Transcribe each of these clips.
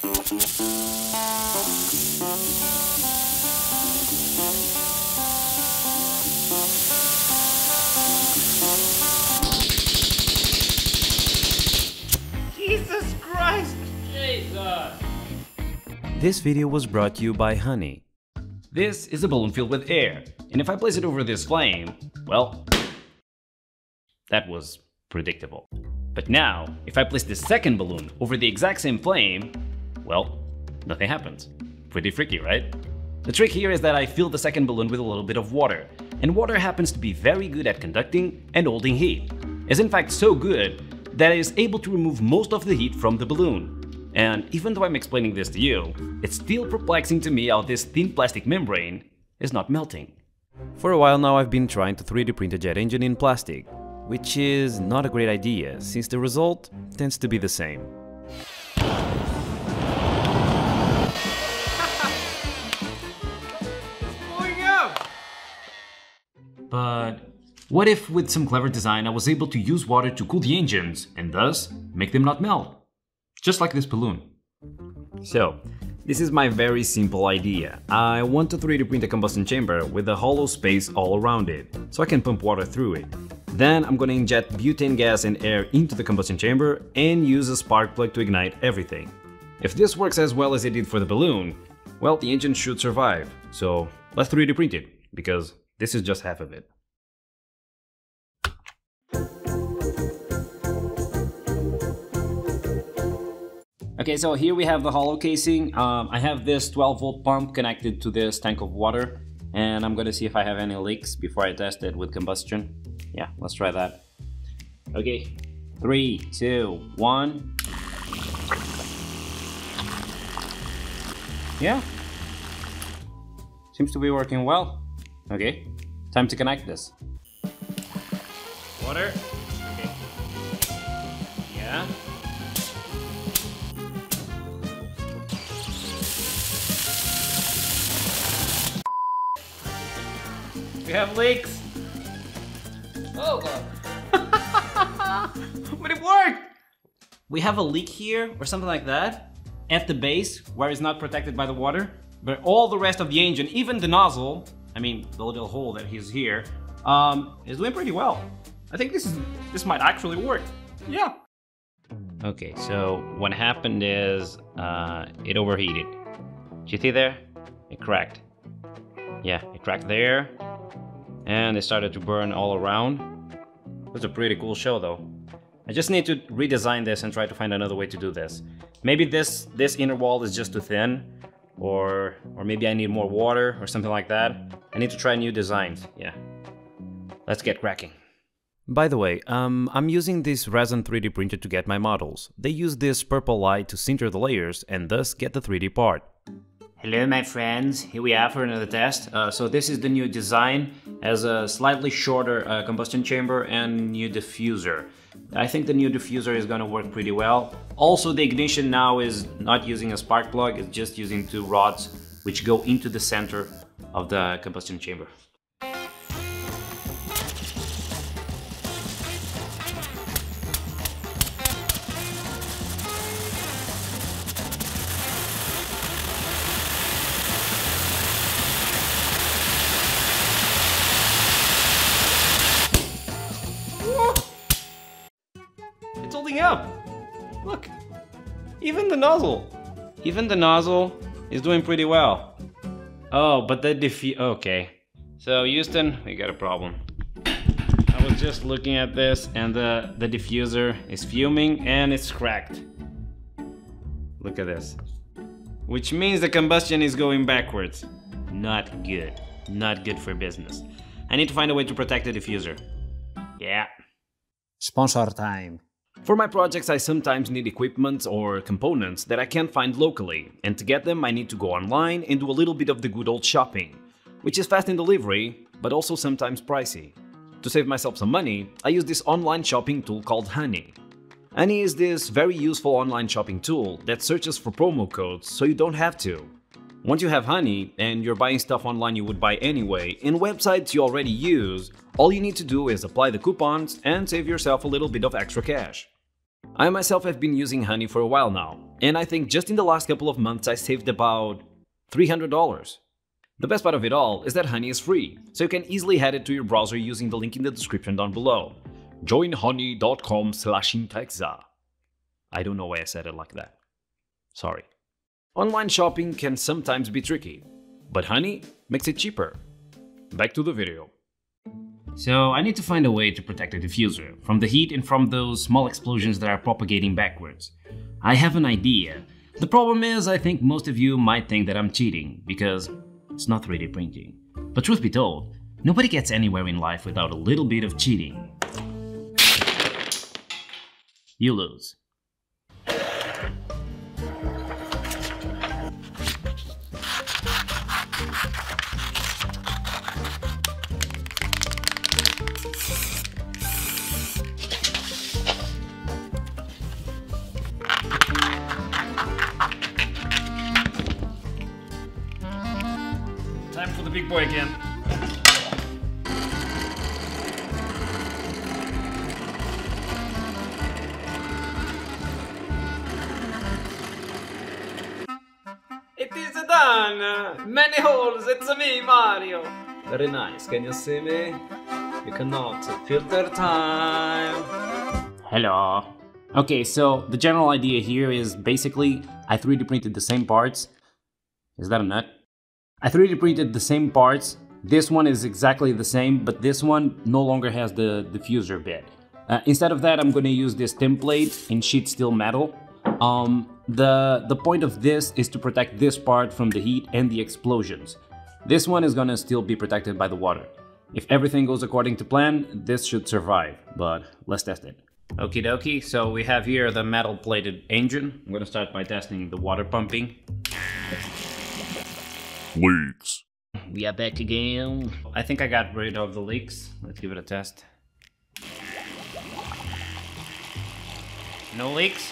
Jesus Christ! Jesus! This video was brought to you by Honey. This is a balloon filled with air, and if I place it over this flame, well, that was predictable. But now, if I place the second balloon over the exact same flame, well, nothing happens. Pretty freaky, right? The trick here is that I fill the second balloon with a little bit of water, and water happens to be very good at conducting and holding heat. It's in fact so good that it is able to remove most of the heat from the balloon. And even though I'm explaining this to you, it's still perplexing to me how this thin plastic membrane is not melting. For a while now I've been trying to 3D print a jet engine in plastic, which is not a great idea since the result tends to be the same. But what if with some clever design I was able to use water to cool the engines and thus make them not melt? Just like this balloon. So, this is my very simple idea. I want to 3D print a combustion chamber with a hollow space all around it, so I can pump water through it. Then I'm gonna inject butane gas and air into the combustion chamber and use a spark plug to ignite everything. If this works as well as it did for the balloon, well, the engine should survive. So let's 3D print it, because this is just half of it. Okay, so here we have the hollow casing. Um, I have this 12 volt pump connected to this tank of water and I'm gonna see if I have any leaks before I test it with combustion. Yeah, let's try that. Okay, three, two, one. Yeah, seems to be working well. Okay, time to connect this. Water. Okay. Yeah. We have leaks. Oh god. But it worked! We have a leak here, or something like that, at the base, where it's not protected by the water. But all the rest of the engine, even the nozzle, I mean, the little hole that is here, um, is doing pretty well. I think this is this might actually work. Yeah. Okay, so what happened is uh, it overheated. Did you see there? It cracked. Yeah, it cracked there, and it started to burn all around. It was a pretty cool show though. I just need to redesign this and try to find another way to do this. Maybe this this inner wall is just too thin, or or maybe I need more water or something like that. I need to try new designs. Yeah. Let's get cracking. By the way, um, I'm using this resin 3D printer to get my models. They use this purple light to sinter the layers and thus get the 3D part. Hello my friends, here we are for another test. Uh, so this is the new design, as a slightly shorter uh, combustion chamber and new diffuser. I think the new diffuser is gonna work pretty well. Also the ignition now is not using a spark plug, it's just using two rods which go into the center of the combustion chamber. It's holding up! Look! Even the nozzle! Even the nozzle is doing pretty well. Oh, but the diffu- okay. So Houston, we got a problem. I was just looking at this and the, the diffuser is fuming and it's cracked. Look at this. Which means the combustion is going backwards. Not good. Not good for business. I need to find a way to protect the diffuser. Yeah. Sponsor time. For my projects, I sometimes need equipment or components that I can't find locally, and to get them I need to go online and do a little bit of the good old shopping, which is fast in delivery, but also sometimes pricey. To save myself some money, I use this online shopping tool called Honey. Honey is this very useful online shopping tool that searches for promo codes so you don't have to. Once you have Honey and you're buying stuff online you would buy anyway in websites you already use, all you need to do is apply the coupons and save yourself a little bit of extra cash. I myself have been using honey for a while now, and I think just in the last couple of months I saved about $300. The best part of it all is that Honey is free, so you can easily add it to your browser using the link in the description down below. Joinhoney.com slash integza. I don't know why I said it like that. Sorry. Online shopping can sometimes be tricky, but Honey makes it cheaper. Back to the video. So I need to find a way to protect the diffuser from the heat and from those small explosions that are propagating backwards. I have an idea. The problem is I think most of you might think that I'm cheating because it's not 3D printing. But truth be told, nobody gets anywhere in life without a little bit of cheating. You lose. The big boy again. It is done! Many holes, it's me, Mario! Very nice, can you see me? You cannot. Filter time! Hello. Okay, so the general idea here is basically I 3D printed the same parts. Is that a nut? I 3D printed the same parts. This one is exactly the same, but this one no longer has the diffuser bit. Uh, instead of that, I'm going to use this template in sheet steel metal. Um, the, the point of this is to protect this part from the heat and the explosions. This one is going to still be protected by the water. If everything goes according to plan, this should survive, but let's test it. Okie dokie, so we have here the metal plated engine. I'm going to start by testing the water pumping. Leaks. We are back again. I think I got rid of the leaks. Let's give it a test. No leaks?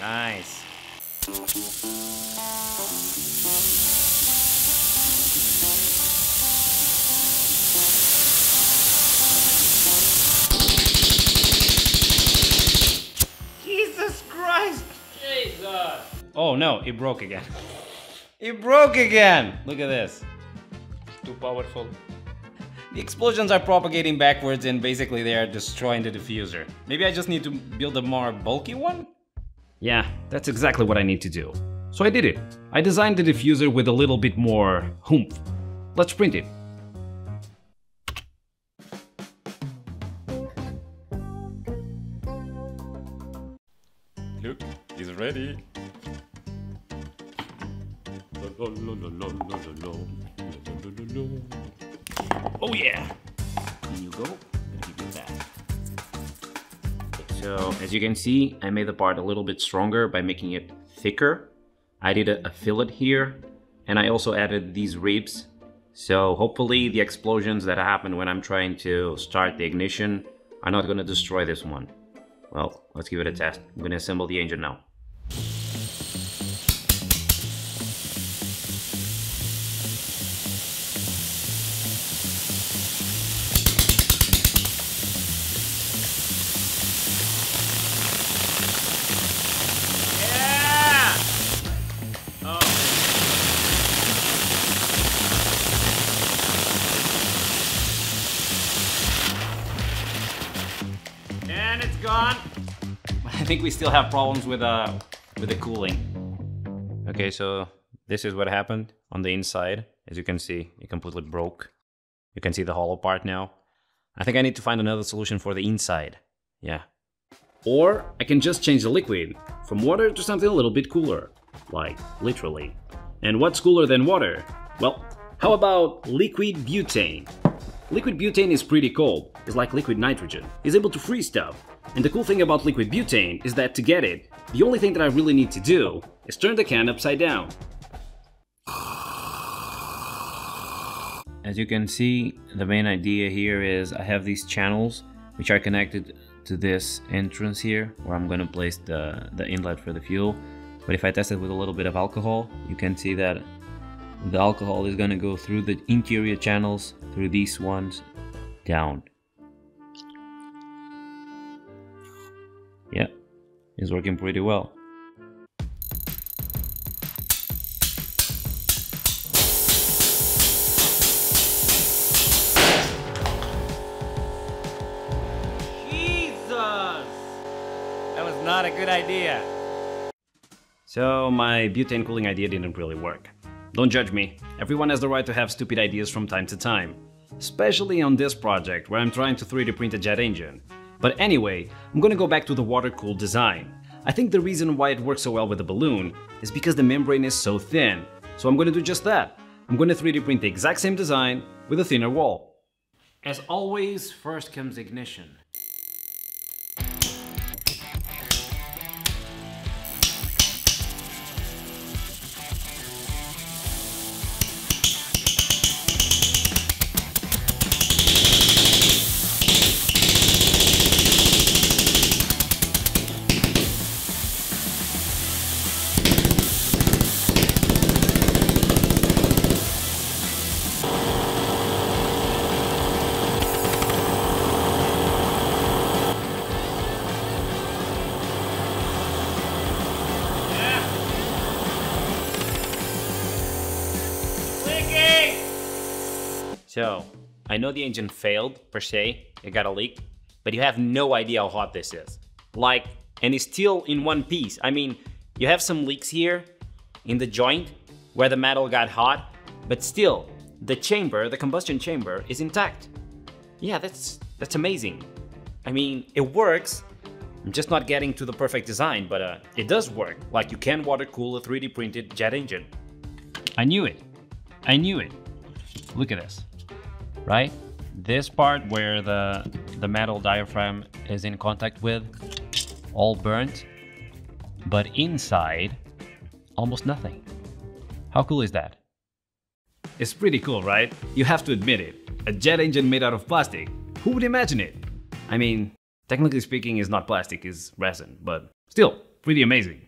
Nice. Jesus Christ! Jesus! Oh no, it broke again. It broke again! Look at this. It's too powerful. The explosions are propagating backwards and basically they are destroying the diffuser. Maybe I just need to build a more bulky one? Yeah, that's exactly what I need to do. So I did it. I designed the diffuser with a little bit more oomph. Let's print it. Oh yeah! Here you go. You that. So as you can see, I made the part a little bit stronger by making it thicker. I did a, a fillet here, and I also added these ribs. So hopefully the explosions that happen when I'm trying to start the ignition are not gonna destroy this one. Well, let's give it a test. I'm gonna assemble the engine now. And it's gone. I think we still have problems with uh with the cooling. Okay, so this is what happened on the inside. As you can see, it completely broke. You can see the hollow part now. I think I need to find another solution for the inside. Yeah. Or I can just change the liquid from water to something a little bit cooler. Like, literally. And what's cooler than water? Well, how about liquid butane? Liquid butane is pretty cold. It's like liquid nitrogen. It's able to freeze stuff. And the cool thing about liquid butane is that to get it, the only thing that I really need to do is turn the can upside down. As you can see, the main idea here is I have these channels which are connected to this entrance here where I'm gonna place the, the inlet for the fuel. But if I test it with a little bit of alcohol, you can see that the alcohol is gonna go through the interior channels, through these ones, down. Yeah. it's working pretty well. Jesus! That was not a good idea. So my butane cooling idea didn't really work. Don't judge me. Everyone has the right to have stupid ideas from time to time. Especially on this project where I'm trying to 3D print a jet engine. But anyway, I'm gonna go back to the water-cooled design. I think the reason why it works so well with the balloon is because the membrane is so thin. So I'm gonna do just that. I'm gonna 3D print the exact same design with a thinner wall. As always, first comes ignition. So, I know the engine failed, per se, it got a leak, but you have no idea how hot this is. Like, and it's still in one piece. I mean, you have some leaks here in the joint where the metal got hot, but still, the chamber, the combustion chamber, is intact. Yeah, that's that's amazing. I mean, it works. I'm just not getting to the perfect design, but uh, it does work. Like you can water cool a 3D printed jet engine. I knew it. I knew it. Look at this right? This part where the, the metal diaphragm is in contact with, all burnt, but inside, almost nothing. How cool is that? It's pretty cool, right? You have to admit it. A jet engine made out of plastic. Who would imagine it? I mean, technically speaking, it's not plastic, it's resin, but still, pretty amazing.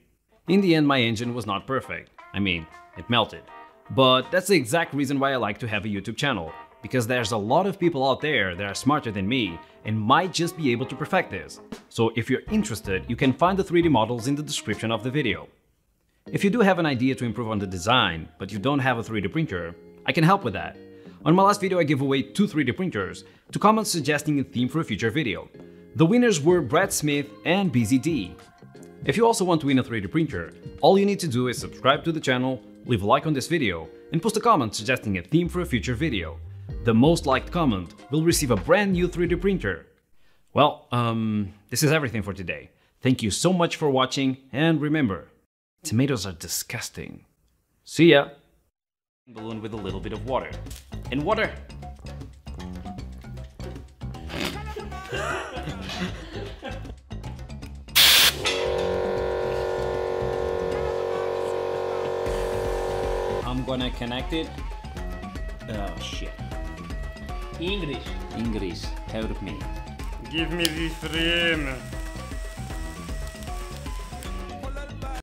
In the end, my engine was not perfect. I mean, it melted. But that's the exact reason why I like to have a YouTube channel because there's a lot of people out there that are smarter than me and might just be able to perfect this. So if you're interested, you can find the 3D models in the description of the video. If you do have an idea to improve on the design, but you don't have a 3D printer, I can help with that. On my last video I gave away two 3D printers to comments suggesting a theme for a future video. The winners were Brad Smith and BZD. If you also want to win a 3D printer, all you need to do is subscribe to the channel, leave a like on this video, and post a comment suggesting a theme for a future video the most liked comment will receive a brand new 3D printer. Well, um, this is everything for today. Thank you so much for watching, and remember, tomatoes are disgusting. See ya! Balloon with a little bit of water. And water! I'm gonna connect it. Oh shit. English. English, help me. Give me the frame.